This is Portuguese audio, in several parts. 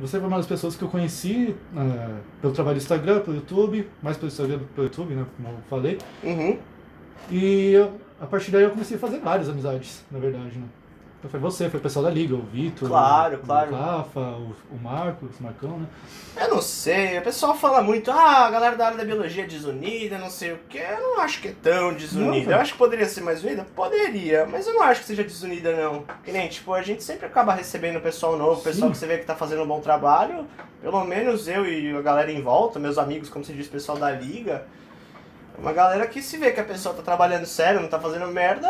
você foi uma das pessoas que eu conheci uh, pelo trabalho do Instagram, pelo YouTube, mais pelo Instagram do que pelo YouTube, né? Como eu falei. Uhum. E eu, a partir daí eu comecei a fazer várias amizades, na verdade, né? Então foi você, foi o pessoal da Liga, o Vitor, Claro, o, claro. o Rafa, o, o Marcos, o Marcão, né? Eu não sei, o pessoal fala muito, ah, a galera da área da biologia é desunida, não sei o que. Eu não acho que é tão desunida. Não, eu acho que poderia ser mais unida? Poderia, mas eu não acho que seja desunida, não. Que nem, tipo, a gente sempre acaba recebendo pessoal novo, pessoal Sim. que você vê que tá fazendo um bom trabalho. Pelo menos eu e a galera em volta, meus amigos, como se diz, pessoal da liga. Uma galera que se vê que a pessoa tá trabalhando sério, não tá fazendo merda,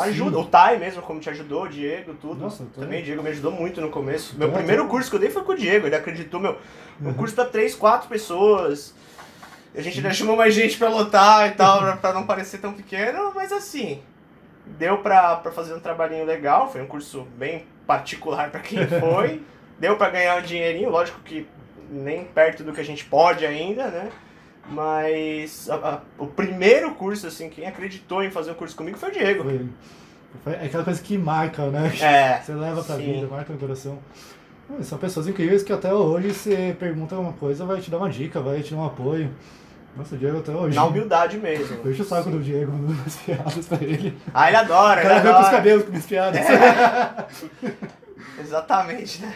ajuda. O Tai mesmo, como te ajudou, o Diego, tudo. Nossa, o. Também o Diego me ajudou muito no começo. Meu primeiro curso que eu dei foi com o Diego, ele acreditou, meu. Um Uhum. curso pra três, quatro pessoas. A gente ainda chamou mais gente pra lotar e tal, pra, pra não parecer tão pequeno, mas assim, deu pra, pra fazer um trabalhinho legal, foi um curso bem particular pra quem foi. deu pra ganhar um dinheirinho, lógico que nem perto do que a gente pode ainda, né? Mas a- a- o primeiro curso, assim, quem acreditou em fazer um curso comigo foi o Diego. Foi, foi aquela coisa que marca, né? É, Você leva pra sim. vida, marca no coração. São pessoas incríveis que até hoje você pergunta alguma coisa, vai te dar uma dica, vai te dar um apoio. Nossa, o Diego até hoje. na humildade mesmo. Encho o saco do Diego nas piadas pra ele. Ah, ele adora, O ele cara arranca os adora. cabelos com minhas piadas. Exatamente, né?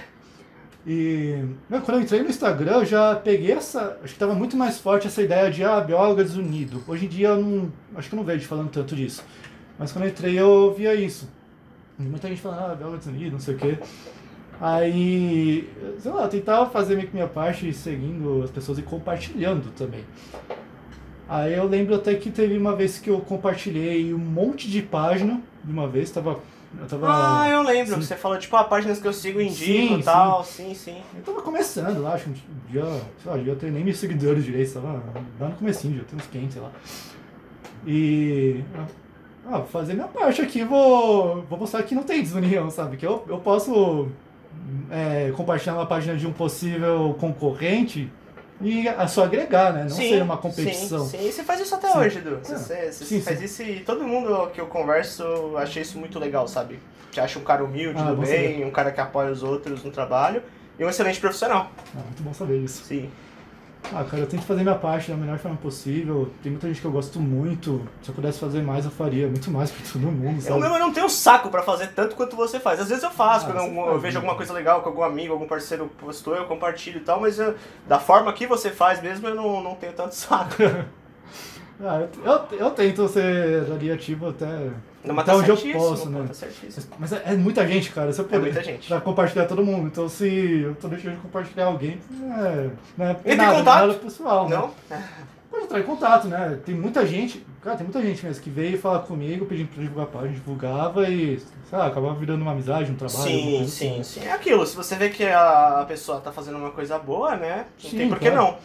E meu, quando eu entrei no Instagram, eu já peguei essa. Acho que tava muito mais forte essa ideia de ah, biólogo desunido. Hoje em dia eu não. Acho que eu não vejo falando tanto disso. Mas quando eu entrei eu via isso. Muita gente falando, ah, biólogo desunido, não sei o quê. Aí, sei lá, eu tentava fazer meio que minha parte seguindo as pessoas e compartilhando também. Aí eu lembro até que teve uma vez que eu compartilhei um monte de página de uma vez, tava. Eu tava. Ah, eu lembro Sim. que você falou, tipo, ah, páginas que eu sigo indico Sim, e tal, sim, sim. Eu tava começando lá, acho que já, sei lá, já ter nem mil seguidores direito, tava lá no comecinho, já tem uns 500, sei lá. E. Ah, vou fazer minha parte aqui, vou, vou mostrar que não tem desunião, sabe? Que eu, eu posso é, compartilhar uma página de um possível concorrente e a só agregar, né? Não ser uma competição. Sim, sim. E você faz isso até Sim. hoje, Edu. Você, É. você- você Sim, faz sim. isso e todo mundo que eu converso, achei isso muito legal, sabe? Te acha um cara humilde, Ah, do bem, saber. um cara que apoia os outros no trabalho e um excelente profissional. Ah, muito bom saber isso. Sim. Ah, cara, eu tento fazer minha parte da melhor forma possível. Tem muita gente que eu gosto muito. Se eu pudesse fazer mais, eu faria muito mais pra todo mundo, Eu sabe? mesmo não tenho saco pra fazer tanto quanto você faz. Às vezes eu faço, Ah, quando eu, faz, eu vejo né? alguma coisa legal com algum amigo, algum parceiro postou, eu compartilho e tal, mas eu- da forma que você faz mesmo, eu não, não tenho tanto saco. Ah, eu, eu, tento ser ali ativo até, Não, mas até tá onde eu posso, pô, né? Tá. Mas é, é muita gente, cara. Se eu É puder muita gente. pra compartilhar todo mundo. Então se eu tô deixando de compartilhar alguém, é, é Entre em nada, contato. nada pessoal, né? Não? Pode entrar em contato, né? Tem muita gente, cara, tem muita gente mesmo que veio falar comigo, pedindo pra divulgar a página, divulgava e, sei lá, acabava virando uma amizade, um trabalho. Sim, sim, assim. sim. É aquilo, se você vê que a pessoa tá fazendo uma coisa boa, né? Não Sim, tem por que claro. não.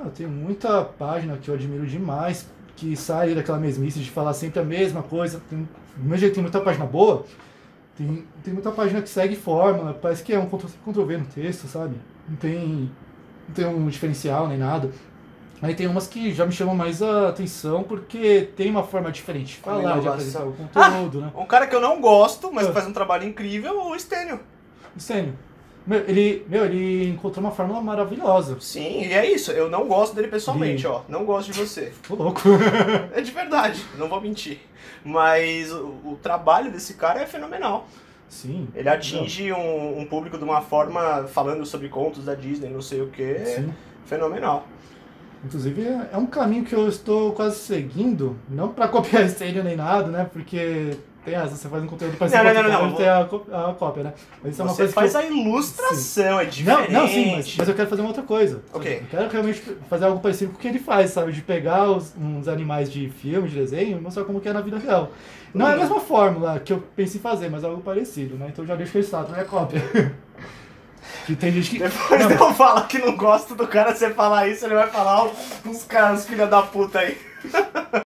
Ah, tem muita página que eu admiro demais, que sai daquela mesmice de falar sempre a mesma coisa. Tem, do mesmo jeito que tem muita página boa, tem, tem muita página que segue fórmula, parece que é um Ctrl-C, Ctrl-V no texto, sabe? Não tem, não tem um diferencial nem nada. Aí tem umas que já me chamam mais a atenção porque tem uma forma diferente de falar, de apresentar o conteúdo, né? Um cara que eu não gosto, mas Ah. faz um trabalho incrível, o Stênio. Sério. Meu, ele, meu, ele encontrou uma fórmula maravilhosa. Sim, e é isso. Eu não gosto dele pessoalmente, ó. Não gosto de você. Tô louco. É de verdade, não vou mentir. Mas o, o trabalho desse cara é fenomenal. Sim. Ele atinge um, um público de uma forma falando sobre contos da Disney, não sei o que. Sim. Fenomenal. Inclusive, é é um caminho que eu estou quase seguindo, não para copiar estênio nem nada, né? Porque tem essa, você faz um conteúdo parecido Não, com não, não, outro, não, tem a, có- a cópia, né? Mas isso é uma Você coisa faz que eu... a ilustração, é diferente. Não, não, sim, mas, mas eu quero fazer uma outra coisa. Ok. Eu quero realmente fazer algo parecido com o que ele faz, sabe? De pegar os, uns animais de filme, de desenho e mostrar como que é na vida real. Não é a Uhum. mesma fórmula que eu pensei em fazer, mas é algo parecido, né? Então eu já deixo registrado, não é cópia. que tem gente que... Depois Não, eu falar que não gosto do cara, você falar isso, ele vai falar uns caras, filha da puta aí.